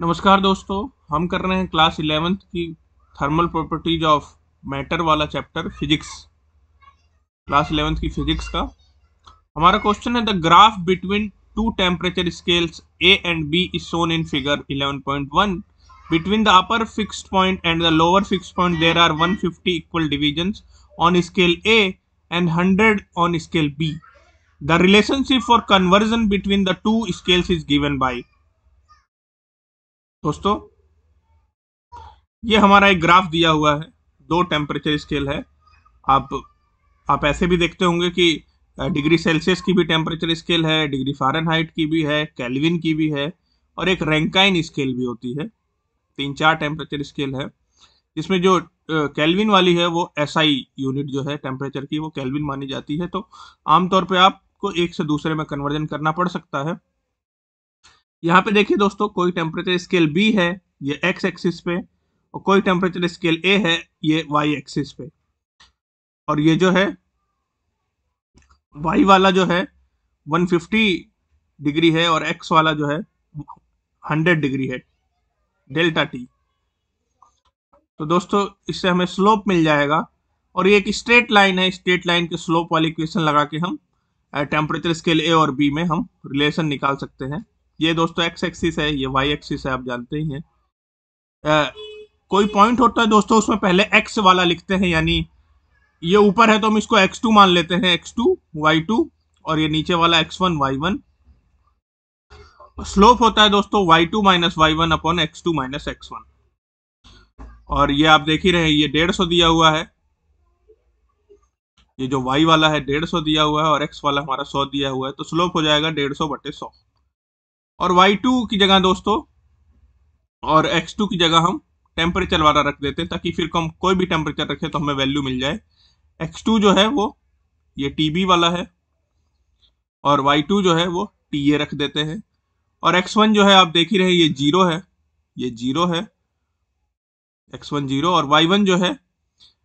नमस्कार दोस्तों, हम कर रहे हैं क्लास इलेवेंथ की थर्मल प्रॉपर्टीज़ ऑफ़ मैटर वाला चैप्टर फिजिक्स। क्लास इलेवेंथ की फिजिक्स का। हमारा क्वेश्चन है, the graph between two temperature scales A and B is shown in figure 11.1 between the upper fixed point and the lower fixed point there are one fifty equal divisions on scale A and hundred on scale B the relationship for conversion between the two scales is given bye दोस्तों, ये हमारा एक graph दिया हुआ है। दो temperature scale है। आप आप ऐसे भी देखते होंगे कि डिग्री सेल्सियस की भी टेम्परेचर स्केल है, डिग्री फारेनहाइट की भी है कैलविन की भी है और एक रैंकाइन स्केल भी होती है। तीन चार टेम्परेचर स्केल है। जिसमें जो कैलविन वाली है, वो एस एसआई यूनिट जो है टेम्परेचर की, वो कैलविन मानी जाती है। तो आमतौर पर आपको एक से दूसरे में कन्वर्जन करना पड़ सकता है। यहाँ पे देखिए दोस्तों, कोई टेम्परेचर स्केल बी है, ये एक्स एक्सिस पे, और कोई टेम्परेचर स्केल ए है, ये वाई एक्सिस पे। और ये जो है वाई वाला जो है 150 डिग्री है, और एक्स वाला जो है 100 डिग्री है डेल्टा टी तो दोस्तों, इससे हमें स्लोप मिल जाएगा, और ये एक स्ट्रेट लाइन है स्ट्रेट लाइन के स्लोप वाली इक्वेशन लगा के हम टेम्परेचर स्केल ए और बी में हम रिलेशन निकाल सकते हैं। ये दोस्तों एक्स एक्सिस है, ये वाई एक्सिस है, आप जानते ही हैं। कोई पॉइंट होता है दोस्तों, उसमें पहले एक्स वाला लिखते हैं, यानी ये ऊपर है तो हम इसको एक्स टू मान लेते हैं एक्स टू वाई टू और ये नीचे वाला X one Y one slope होता है दोस्तों Y two minus Y one upon X two minus X one और ये आप देख ही रहे हैं, ये डेढ़ सौ दिया हुआ है। ये जो वाई वाला है, डेढ़ सौ दिया हुआ है, और एक्स वाला हमारा सौ दिया हुआ है तो स्लोप हो जाएगा डेढ़ सौ बटे सौ। और y2 की जगह दोस्तों, और x2 की जगह हम टेम्परेचर वाला रख देते हैं ताकि फिर हम कोई भी टेम्परेचर रखें तो हमें वैल्यू मिल जाए। X2 जो है वो, ये टी वाला है, और y2 जो है वो टी ए रख देते हैं। और x1 जो है, आप देख ही रहे ये ज़ीरो है, ये ज़ीरो है x1 ज़ीरो और y1 जो है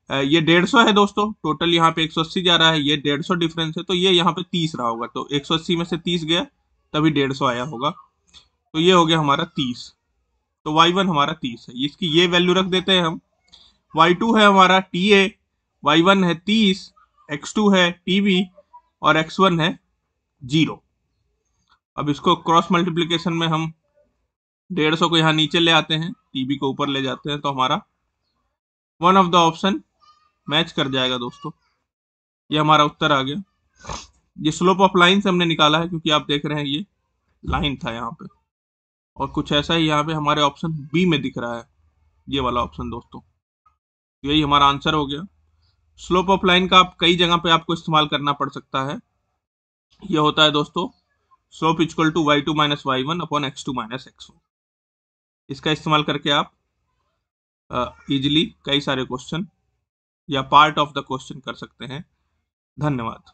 ये डेढ़ सौ है दोस्तों टोटल यहाँ पे 180 जा रहा है, ये डेढ़ सौ डिफरेंस है तो ये यहाँ पे 30 रहा होगा तो 180 में से 30 गया, तभी डेढ़ सौ आया होगा। तो ये हो गया हमारा तीस। तो वाई वन हमारा तीस है। इसकी ये वैल्यू रख देते हैं हम। वाई टू है हमारा टी ए वाई वन है तीस एक्स टू है टी और एक्स वन है ज़ीरो अब इसको क्रॉस मल्टीप्लीकेशन में हम डेढ़ सौ को यहाँ नीचे ले आते हैं टीबी को ऊपर ले जाते हैं तो हमारा one of the option match कर जाएगा दोस्तों। ये हमारा उत्तर आ गया। ये स्लोप ऑफ़ लाइन से हमने निकाला है, क्योंकि आप देख रहे हैं ये लाइन था यहाँ पे। और कुछ ऐसा ही यहाँ पे हमारे ऑप्शन बी में दिख रहा है। ये वाला ऑप्शन दोस्तों। यही हमारा आंसर हो गया। स्लोप ऑफ़ लाइन का आप कई जगह पे आपको इस्तेमाल करना पड़ सकता है। ये होता है दोस्तों slope equal to Y two minus Y one upon X two minus X one इसका इस्तेमाल करके आप इजिली कई सारे क्वेश्चन या पार्ट ऑफ़ द क्वेश्चन कर सकते हैं। धन्यवाद।